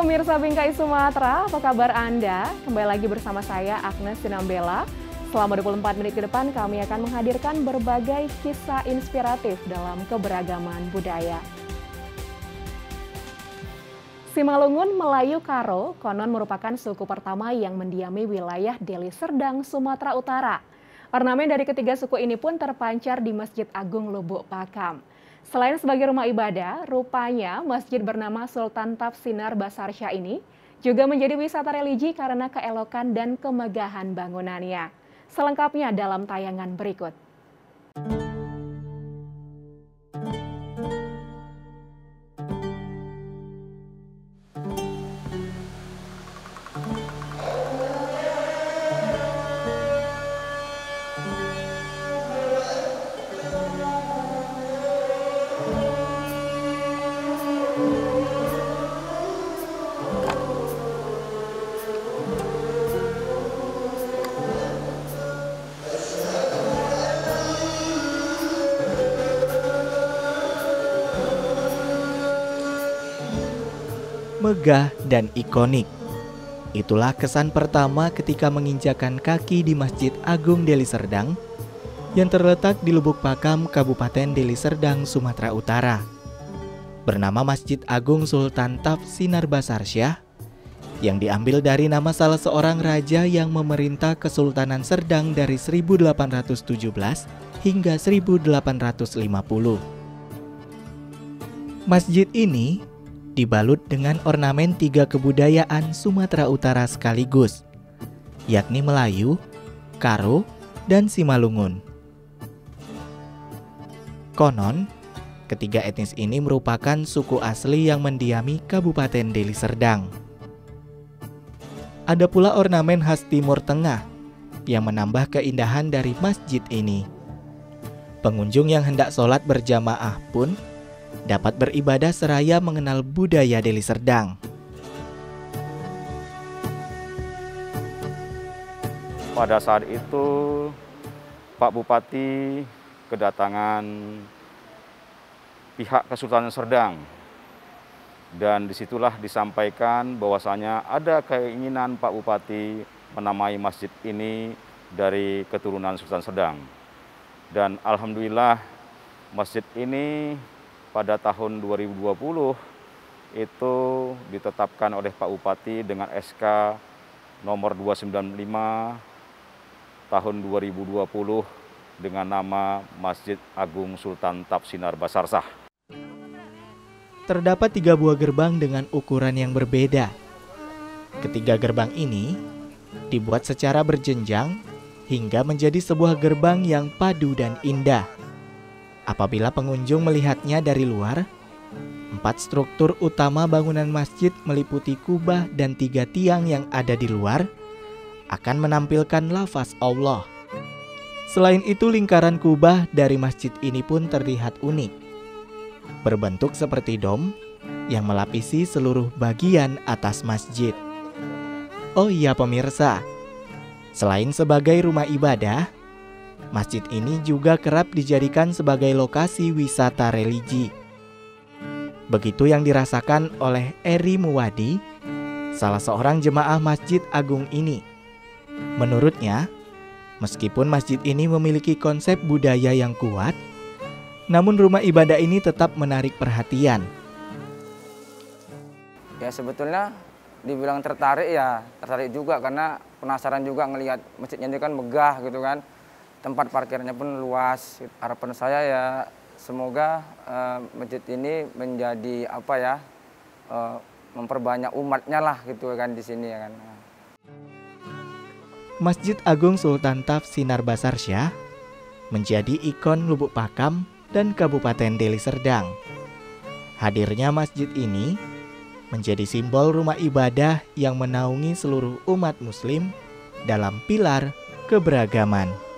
pemirsa Bingkai Sumatera, apa kabar Anda? Kembali lagi bersama saya Agnes Sinambela. Selama 24 menit ke depan kami akan menghadirkan berbagai kisah inspiratif dalam keberagaman budaya. Simalungun Melayu Karo konon merupakan suku pertama yang mendiami wilayah Deli Serdang, Sumatera Utara. Ornamen dari ketiga suku ini pun terpancar di Masjid Agung Lubuk Pakam. Selain sebagai rumah ibadah, rupanya masjid bernama Sultan Tafsinar Basarsya ini juga menjadi wisata religi karena keelokan dan kemegahan bangunannya. Selengkapnya dalam tayangan berikut. Megah, dan ikonik. Itulah kesan pertama ketika menginjakan kaki di Masjid Agung Deli Serdang yang terletak di Lubuk Pakam, Kabupaten Deli Serdang, Sumatera Utara. Bernama Masjid Agung Sultan Taf Sinar Basarsyah yang diambil dari nama salah seorang raja yang memerintah Kesultanan Serdang dari 1817 hingga 1850. Masjid ini dibalut dengan ornamen tiga kebudayaan Sumatera Utara sekaligus, yakni Melayu, Karo, dan Simalungun. Konon, ketiga etnis ini merupakan suku asli yang mendiami Kabupaten Deli Serdang. Ada pula ornamen khas Timur Tengah yang menambah keindahan dari masjid ini. Pengunjung yang hendak sholat berjamaah pun dapat beribadah seraya mengenal budaya Deli Serdang. Pada saat itu Pak Bupati kedatangan pihak Kesultanan Serdang dan di situlah disampaikan bahwasanya ada keinginan Pak Bupati menamai masjid ini dari keturunan Sultan Serdang. Dan Alhamdulillah masjid ini pada tahun 2020 itu ditetapkan oleh Pak Bupati dengan SK nomor 295 tahun 2020 dengan nama Masjid Agung Sultan Tapsinar Basarsah. Terdapat tiga buah gerbang dengan ukuran yang berbeda. Ketiga gerbang ini dibuat secara berjenjang hingga menjadi sebuah gerbang yang padu dan indah. Apabila pengunjung melihatnya dari luar, empat struktur utama bangunan masjid meliputi kubah dan tiga tiang yang ada di luar akan menampilkan lafaz Allah. Selain itu, lingkaran kubah dari masjid ini pun terlihat unik. Berbentuk seperti dom yang melapisi seluruh bagian atas masjid. Oh iya pemirsa, selain sebagai rumah ibadah, Masjid ini juga kerap dijadikan sebagai lokasi wisata religi. Begitu yang dirasakan oleh Eri Muwadi, salah seorang jemaah Masjid Agung ini. Menurutnya, meskipun masjid ini memiliki konsep budaya yang kuat, namun rumah ibadah ini tetap menarik perhatian. Ya sebetulnya dibilang tertarik ya tertarik juga karena penasaran juga ngelihat masjidnya ini kan megah gitu kan tempat parkirnya pun luas. Harapan saya ya semoga uh, masjid ini menjadi apa ya uh, memperbanyak umatnya lah gitu kan di sini ya kan. Masjid Agung Sultan Taf Sinar Basarsyah menjadi ikon Lubuk Pakam dan Kabupaten Deli Serdang. Hadirnya masjid ini menjadi simbol rumah ibadah yang menaungi seluruh umat muslim dalam pilar keberagaman.